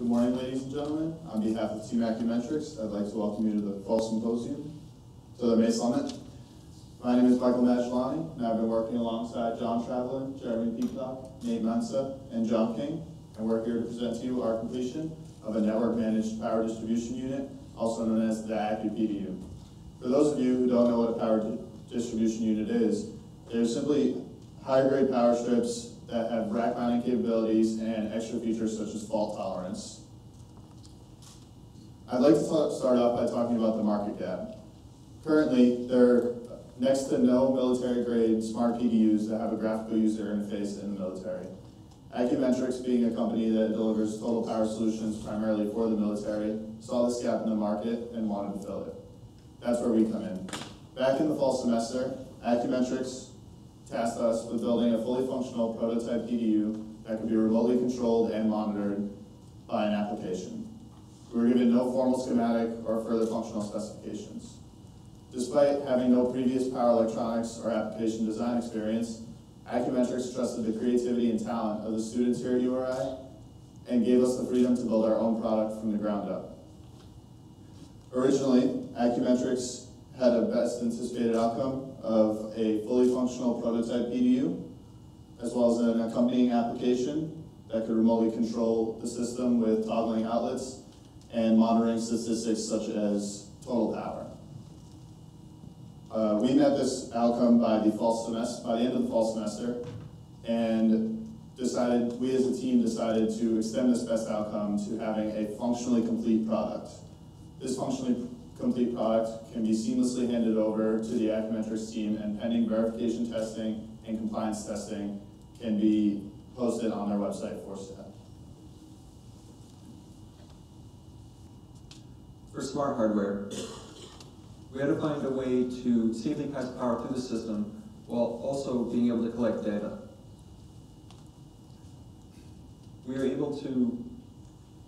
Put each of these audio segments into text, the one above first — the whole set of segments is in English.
Good morning, ladies and gentlemen. On behalf of Team Acumentrics, I'd like to welcome you to the Fall Symposium, to the May Summit. My name is Michael Magellani, and I've been working alongside John Travlin, Jeremy Peacock, Nate Mensa, and John King, and we're here to present to you our completion of a network-managed power distribution unit, also known as the AcuPDU. For those of you who don't know what a power di- distribution unit is, they're simply high-grade power strips that have rack mounting capabilities and extra features such as fault tolerance. I'd like to ta- start off by talking about the market gap. Currently, there are next to no military-grade smart PDUs that have a graphical user interface in the military. Acumentrics, being a company that delivers total power solutions primarily for the military, saw this gap in the market and wanted to fill it. That's where we come in. Back in the fall semester, Acumentrics tasked us with building a fully functional prototype PDU that could be remotely controlled and monitored by an application. We were given no formal schematic or further functional specifications. Despite having no previous power electronics or application design experience, Acumentrics trusted the creativity and talent of the students here at URI and gave us the freedom to build our own product from the ground up. Originally, Acumentrics had a best anticipated outcome of a fully functional prototype PDU, as well as an accompanying application that could remotely control the system with toggling outlets and monitoring statistics such as total power. Uh, we met this outcome by the fall semester, by the end of the fall semester, and decided, we as a team decided to extend this best outcome to having a functionally complete product. This functionally complete product can be seamlessly handed over to the Acumentrics team and pending verification testing and compliance testing can be posted on their website for staff. For smart hardware, we had to find a way to safely pass power through the system while also being able to collect data. We are able to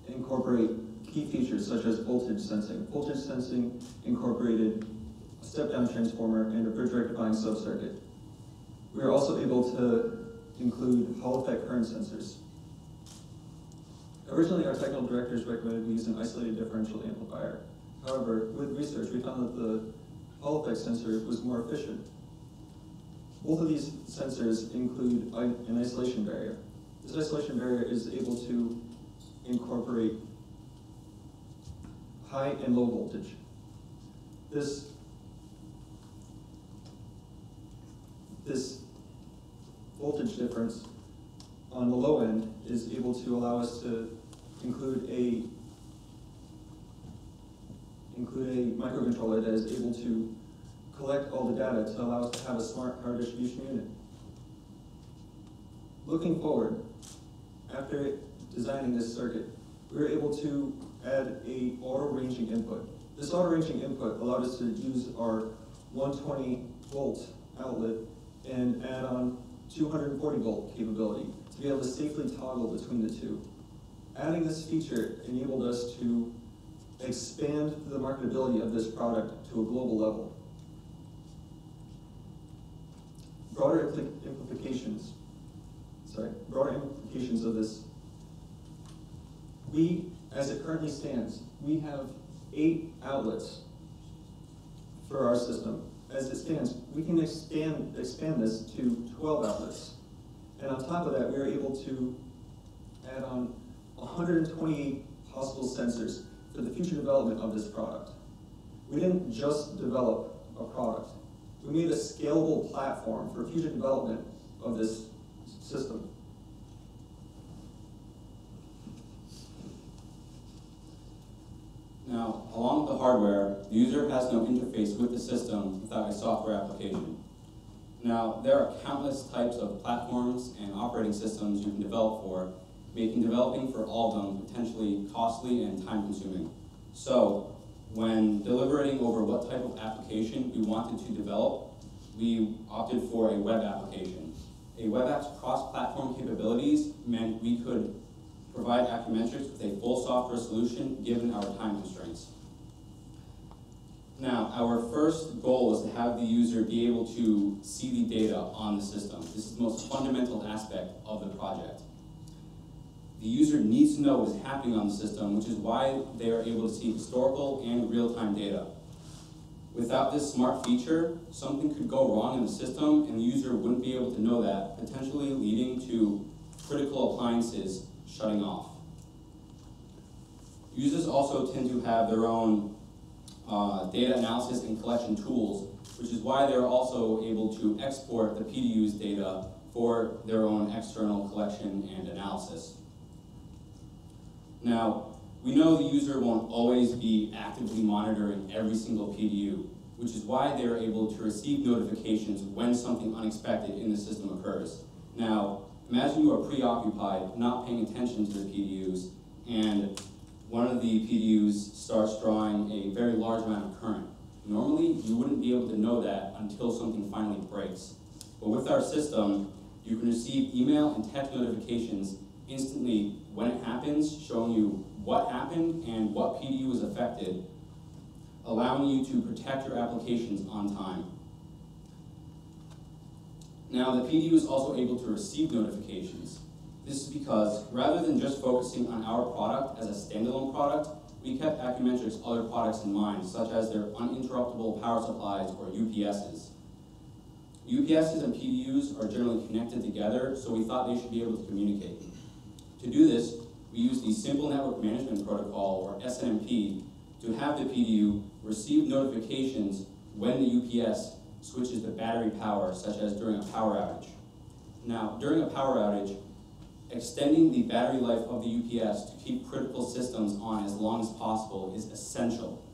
incorporate key features such as voltage sensing. Voltage sensing incorporated a step-down transformer and a bridge rectifying subcircuit. We are also able to include Hall effect current sensors. Originally, our technical directors recommended we use an isolated differential amplifier. However, with research, we found that the Hall effect sensor was more efficient. Both of these sensors include an isolation barrier. This isolation barrier is able to incorporate high and low voltage. This this voltage difference on the low end is able to allow us to include a include a microcontroller that is able to collect all the data to allow us to have a smart power distribution unit. Looking forward, after designing this circuit, we were able to add a auto ranging input. This auto ranging input allowed us to use our 120 volt outlet and add on 240 volt capability to be able to safely toggle between the two. Adding this feature enabled us to expand the marketability of this product to a global level. Broader impli- implications, sorry, broader implications of this. We, as it currently stands, we have eight outlets for our system. As it stands, we can expand, expand this to twelve outlets. And on top of that, we are able to add on hundred and twenty-eight possible sensors for the future development of this product. We didn't just develop a product. We made a scalable platform for future development of this system. Now, along with the hardware, the user has no interface with the system without a software application. Now, there are countless types of platforms and operating systems you can develop for, making developing for all of them potentially costly and time-consuming. So, when deliberating over what type of application we wanted to develop, we opted for a web application. A web app's cross-platform capabilities meant we could provide Acumentrics with a full software solution given our time constraints. Now, our first goal is to have the user be able to see the data on the system. This is the most fundamental aspect of the project. the user needs to know what's happening on the system, which is why they are able to see historical and real-time data. Without this smart feature, something could go wrong in the system and the user wouldn't be able to know that, potentially leading to critical appliances shutting off. Users also tend to have their own uh, data analysis and collection tools, which is why they're also able to export the PDU's data for their own external collection and analysis. Now, we know the user won't always be actively monitoring every single PDU, which is why they're able to receive notifications when something unexpected in the system occurs. Now, imagine you are preoccupied, not paying attention to the PDUs, and one of the PDUs starts drawing a very large amount of current. Normally, you wouldn't be able to know that until something finally breaks. But with our system, you can receive email and text notifications instantly when it happens, showing you what happened and what PDU was affected, allowing you to protect your applications on time. Now, the PDU is also able to receive notifications. This is because rather than just focusing on our product as a standalone product, we kept Acumentrics other products in mind, such as their uninterruptible power supplies or UPSs. UPSs and PDUs are generally connected together, so we thought they should be able to communicate. To do this, we use the Simple Network Management Protocol, or SNMP, to have the PDU receive notifications when the UPS switches to battery power, such as during a power outage. Now, during a power outage, extending the battery life of the UPS to keep critical systems on as long as possible is essential,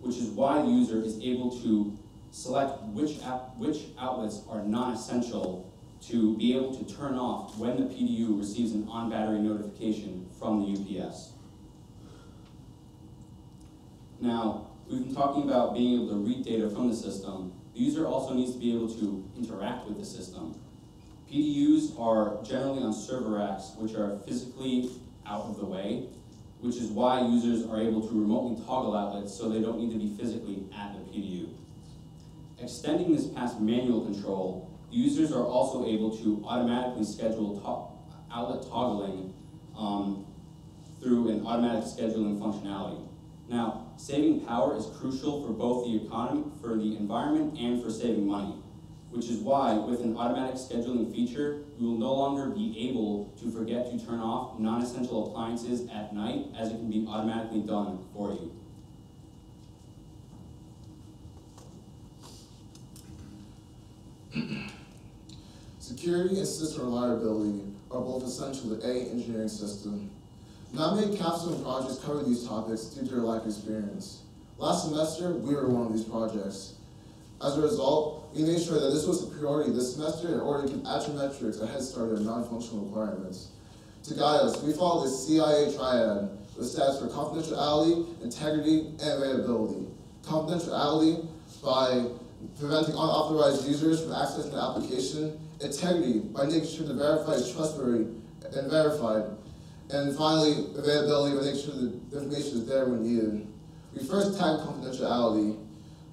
which is why the user is able to select which, which outlets are non-essential to be able to turn off when the PDU receives an on-battery notification from the UPS. Now, we've been talking about being able to read data from the system. The user also needs to be able to interact with the system. PDUs are generally on server racks, which are physically out of the way, which is why users are able to remotely toggle outlets so they don't need to be physically at the PDU. Extending this past manual control, users are also able to automatically schedule to outlet toggling um, through an automatic scheduling functionality. Now, saving power is crucial for both the economy, for the environment, and for saving money which is why with an automatic scheduling feature, you will no longer be able to forget to turn off non-essential appliances at night as it can be automatically done for you. Security and system reliability are both essential to any engineering system. Not many capstone projects cover these topics due to their lack of experience. Last semester, we were one of these projects. As a result, we made sure that this was a priority this semester in order to give Acumentrics a head start on non-functional requirements. To guide us, we followed the CIA triad, which stands for confidentiality, integrity, and availability. Confidentiality by preventing unauthorized users from accessing the application, integrity by making sure the verified is trustworthy and verified, and finally, availability by making sure the information is there when needed. We first tagged confidentiality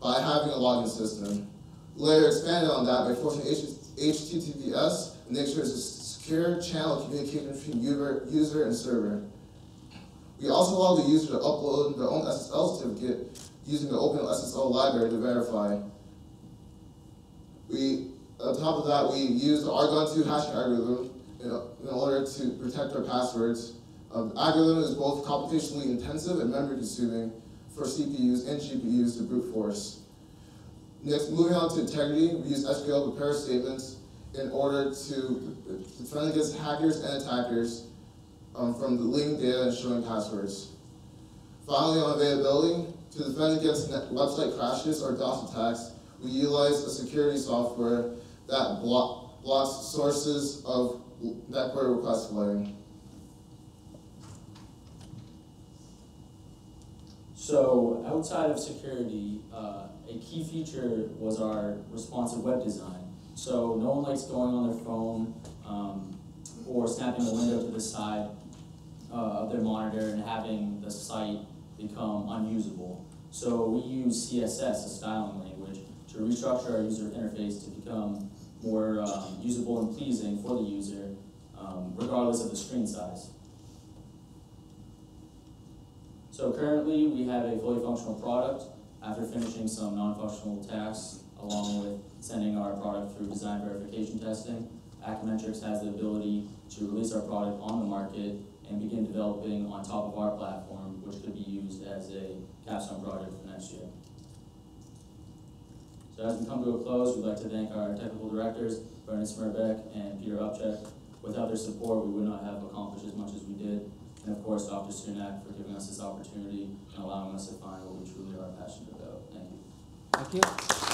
by having a login system. Later expanded on that by forcing HTTPS and make sure it's a secure channel communication between user, user and server. We also allow the user to upload their own SSL certificate using the Open SSL library to verify. We, on top of that, we use the Argon 2 hashing algorithm in, in order to protect our passwords. Um, the algorithm is both computationally intensive and memory consuming, for CPUs and GPUs to brute force. Next, moving on to integrity, we use SQL prepare statements in order to defend against hackers and attackers um, from deleting data and showing passwords. Finally, on availability, to defend against website crashes or DOS attacks, we utilize a security software that block, blocks sources of network request flooding. So outside of security, uh, a key feature was our responsive web design. So no one likes going on their phone um, or snapping a window to the side uh, of their monitor and having the site become unusable. So we use CSS, a styling language, to restructure our user interface to become more um, usable and pleasing for the user, um, regardless of the screen size. So currently, we have a fully functional product. After finishing some non-functional tasks, along with sending our product through design verification testing, Acumentrics has the ability to release our product on the market and begin developing on top of our platform, which could be used as a capstone project for next year. So as we come to a close, we'd like to thank our technical directors, Brendan Smirbeck and Peter Upchek. Without their support, we would not have accomplished as much as we did. And of course, Dr. Sunak for giving us this opportunity and allowing us to find what we truly are passionate about. Thank you. Thank you.